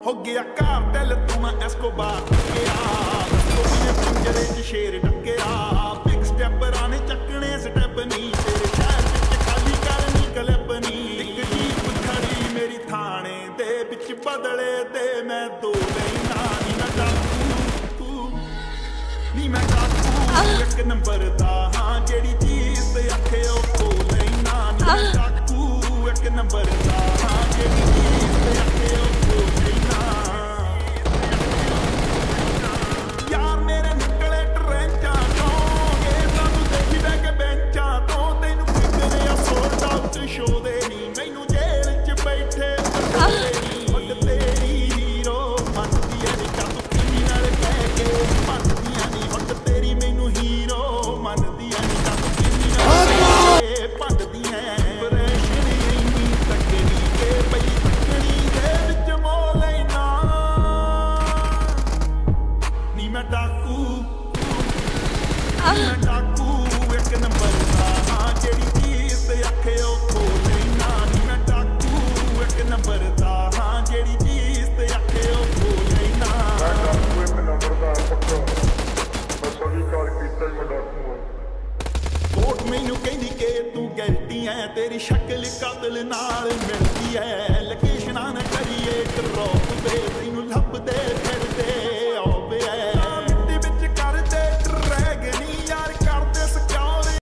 हो गया कार्टेल तू मैं एस्कोबार टक्किया तो मैंने च शेर टक्किया बिग स्टेप राने चकने स्टेप नहीं तेरे शहर विच खाली कर, निकले बनी एक जीप खड़ी मेरी थाने दे विच बदले दे, मैं दो लेना नी मैं डाकू, तू, नी मैं डाकू। एक नंबर दा, हाँ, जेड़ी चीज़ आखे ओ को तो लेना नी मैं डाकू, एक नंबर दा। ਨੀ ਮੈਂ ਡਾਕੂ ਨੀ ਮੈਂ ਡਾਕੂ ਇੱਕ ਨੰਬਰ ਦਾ ਹਾਂ ਜਿਹੜੀ ਚੀਜ਼ ਤੇ ਅੱਖੇ ਉਹ ਖੋ ਲੈਣਾ ਨੀ ਮੈਂ ਡਾਕੂ ਇੱਕ ਨੰਬਰ ਦਾ ਹਾਂ ਜਿਹੜੀ ਚੀਜ਼ ਤੇ ਅੱਖੇ ਉਹ ਖੋ ਲੈਣਾ ਮੈਂ ਡਾਕੂ ਇੱਕ ਨੰਬਰ ਦਾ ਪੱਕਾ ਮੈਂ ਸਭੀ ਕਾਲ ਕੀਤਾ ਹੀ ਮੈਂ ਡਾਕੂ ਹਾਂ ਕੋਟ ਮੈਨੂੰ ਕਹਿੰਦੀ ਕਿ ਤੂੰ ਗਲਤੀ ਐ ਤੇਰੀ ਸ਼ਕਲ ਕਾਤਲ ਨਾਲ ਮਿਲਦੀ ਐ